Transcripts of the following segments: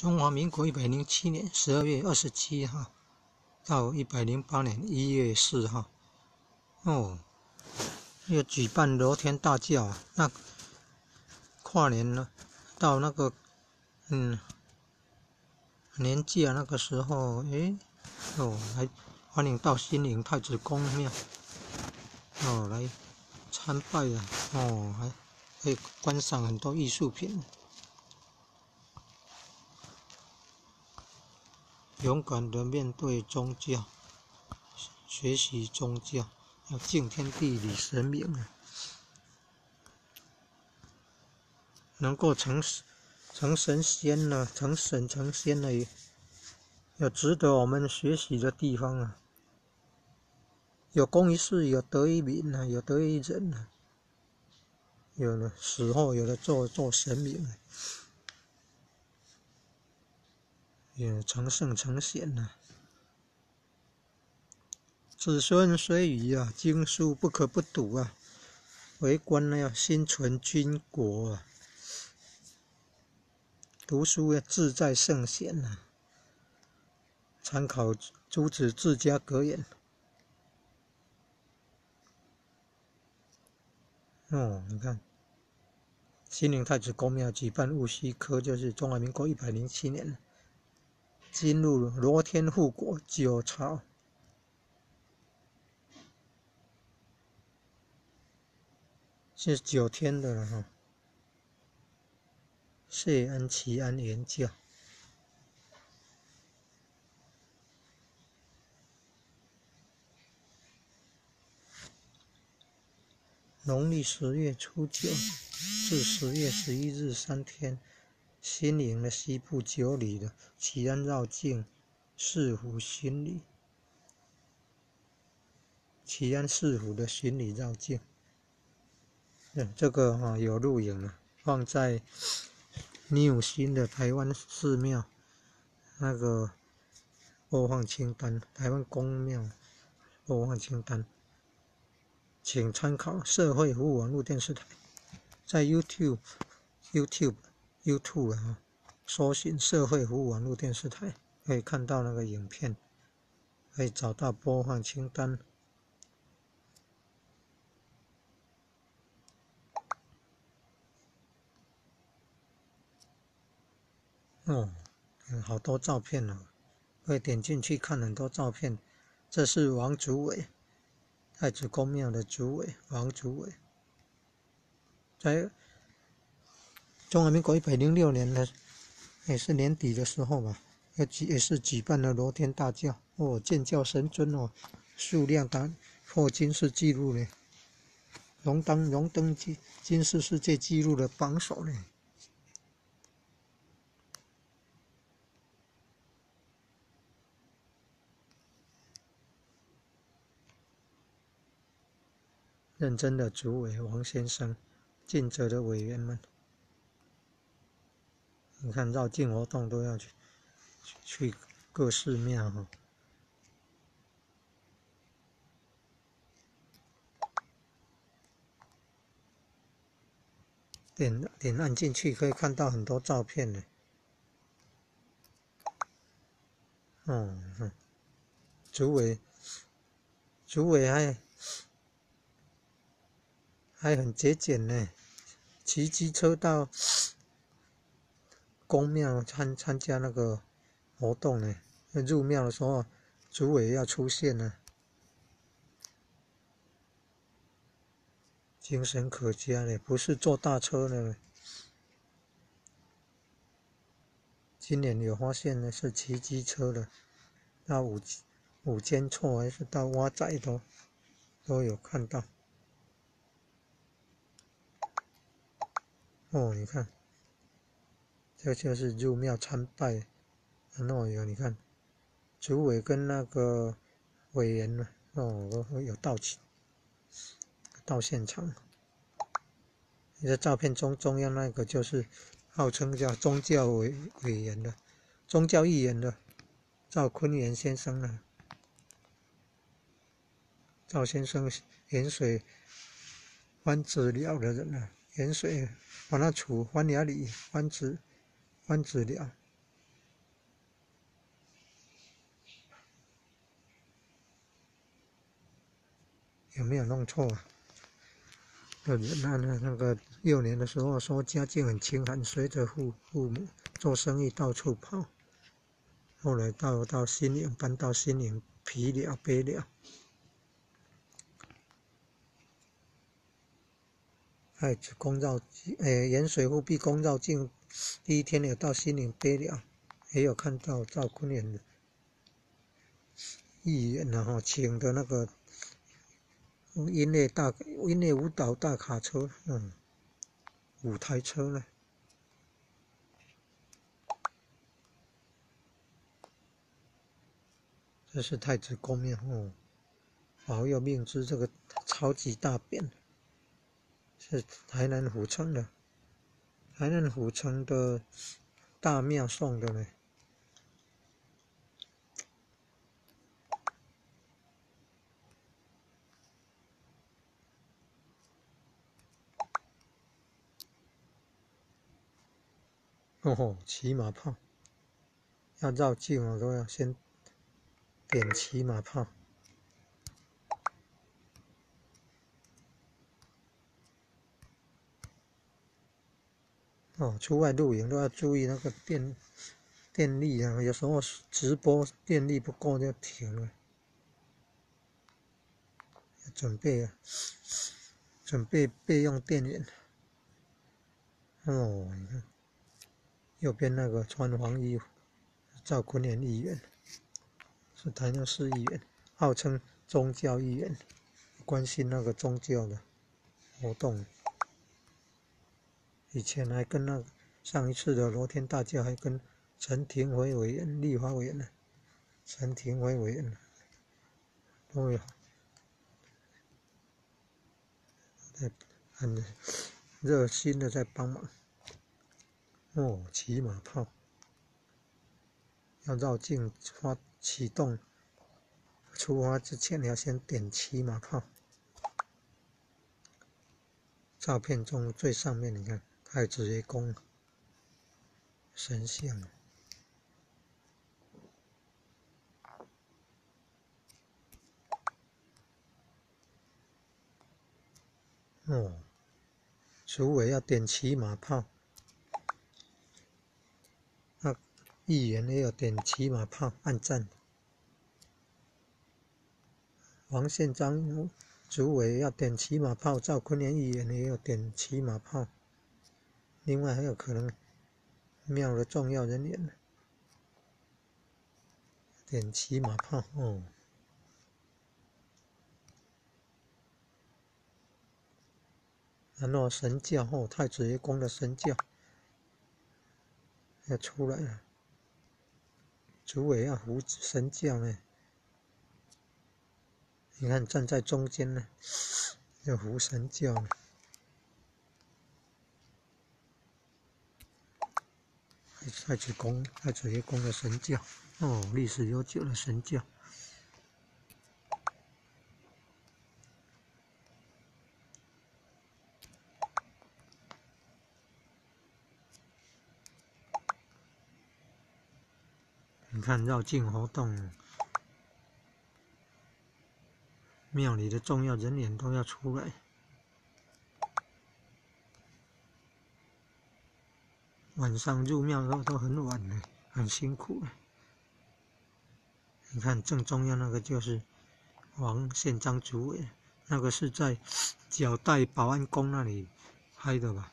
中华民国一百零七年十二月二十七号到一百零八年一月四号，哦，要举办罗天大教啊！那跨年了，到那个嗯年假那个时候，诶，哦，来欢迎到新营太子宫庙，哦，来参拜啊！哦，还可以观赏很多艺术品。勇敢的面对宗教，学习宗教，要敬天地礼神明啊！能够成成神仙了，成神成仙了，有值得我们学习的地方啊！有功于事，有德于民啊，有德于人啊！有了死后，有了做做神明！也成圣成贤呐，子孙虽愚啊，经书不可不读啊。为官呢要心存军国啊，读书要志在圣贤呐。参考朱子治家格言。哦，你看，西宁太子宫庙举办戊戌科，就是中华民国一百零七年。进入罗天护国九朝，是九天的了哈。谢安齐安元教，农历十月初九至十月十一日三天。新营的西部九里的祈安绕境四湖巡礼，祈安四湖的巡礼绕境，嗯，这个哈有录影了，放在 nieu 新的台湾寺庙那个播放清单，台湾公庙播放清单，请参考社会服务网络电视台，在 YouTube YouTube。YouTube 啊，搜寻社会服务网络电视台，可以看到那个影片，可以找到播放清单。哦，好多照片哦，可以点进去看很多照片。这是王祖伟，太子宫庙的主委王祖伟，在。中华民国一百零六年的，也是年底的时候吧，要举也是举办了罗天大教哦，建教神尊哦，数量达破金世纪录呢，荣登荣登金金世世界纪录的榜首呢。认真的主委王先生，尽责的委员们。你看绕境活动都要去去各寺庙哈，点点按进去可以看到很多照片呢。哦嗯，主委主委还还很节俭呢，骑机车到。公庙参参加那个活动呢，入庙的时候，主委要出现呢，精神可嘉呢，不是坐大车呢。今年有发现呢，是骑机车的，到五五间错还是到挖仔都都有看到。哦，你看。这就是入庙参拜，然后有你看，主委跟那个委员呢，哦，有到齐，到现场。你的照片中中央那个就是号称叫宗教委委员的宗教议员的赵坤元先生啊，赵先生盐水番子了的人啊，盐水把那处番牙里番子。搬质量有没有弄错啊？那那那个幼年的时候说家境很清寒，随着父父母做生意到处跑，后来到到新营，搬到新营皮寮、北寮，哎，公照，哎，盐水湖碧公照镜。第一天有到新营北了，也有看到赵坤元的议员然后请的那个音乐大音乐舞蹈大卡车，嗯，五台车呢。这是太子宫庙哦，保佑命之这个超级大匾，是台南府城的，台南府城的大庙送的呢。哦吼，骑马炮，要绕境我都要先。点骑马炮哦，出外露营都要注意那个电电力啊，有时候直播电力不够就停了，准备啊，准备备用电源。哦，你看右边那个穿黄衣服赵坤元议员。是台南市议员，号称宗教议员，关心那个宗教的活动。以前还跟那上一次的罗天大教，还跟陈廷辉委员、立法委员呢，陈廷辉委员都有，在很热心的在帮忙。哦，骑马炮要绕境发。启动，出发之前要先点骑马炮。照片中最上面，你看太子爷宫神像。哦，主委要点骑马炮。议员也有点骑马炮按赞，王宪章主委要点骑马炮，赵坤年议员也有点骑马炮，另外还有可能庙的重要人员点骑马炮哦。然后神教哦，太子爷宫的神教要出来了。主委要扶神教呢，你看站在中间呢，要扶神教呢。太子宫、太子爷宫的神教，哦，历史悠久的神教。你看绕境活动，庙里的重要人员都要出来。晚上入庙都都很晚了，很辛苦。你看正中央那个就是王宪章主委，那个是在脚带保安宫那里拍的吧？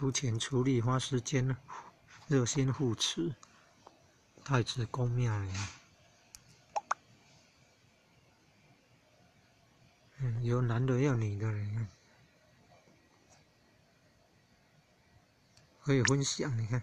出钱出力花时间热心护持太子宫庙呀。嗯，有男的要女的，可以分享，你看。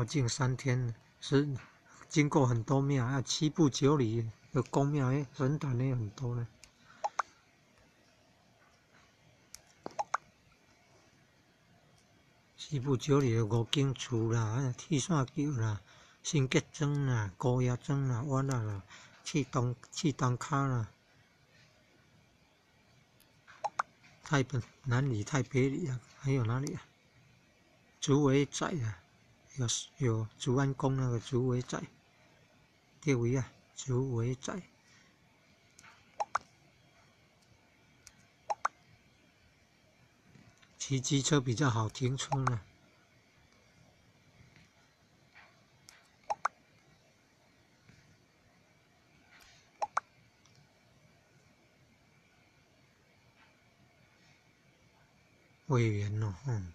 要进三天，是经过很多庙，啊七步九里的宫庙，哎，神坛也很多呢。七步九里的五间厝啦，啊，铁线桥啦，新吉庄啦，高野庄啦，弯啦啦，赤东赤东卡啦，太平南里、太北里啊，还有哪里啊？竹围寨啊。有有竹安宫那个竹围仔，第位啊，竹围仔。骑机车比较好停车呢。委员哦，嗯，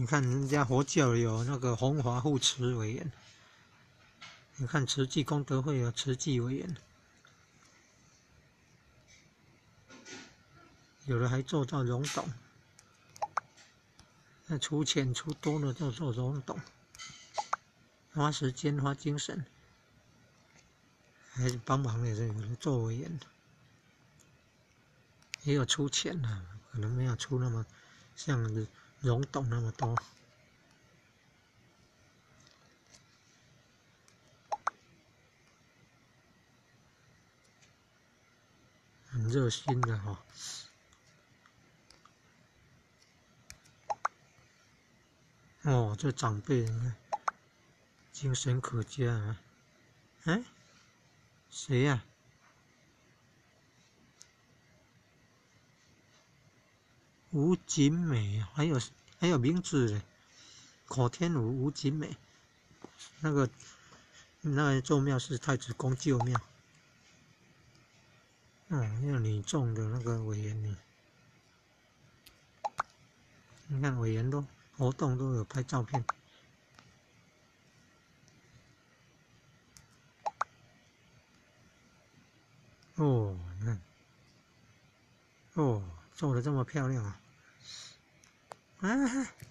你看人家佛教有那个弘华护持委员，你看慈济功德会有慈济委员。有的还做到溶洞，那出钱出多了就做溶洞，花时间花精神，还是帮忙也是有人做委员，也有出钱的，可能没有出那么像溶洞那么多，很热心的哈。哦，这长辈精神可嘉啊！哎，谁呀？吴锦美，还有还有名字嘞，口天吴吴锦美，那个那个宗庙是太子宫旧庙。嗯，那个女众的那个委员呢？你看委员都。活动都有拍照片。哦，你看，哦，做的这么漂亮啊！啊。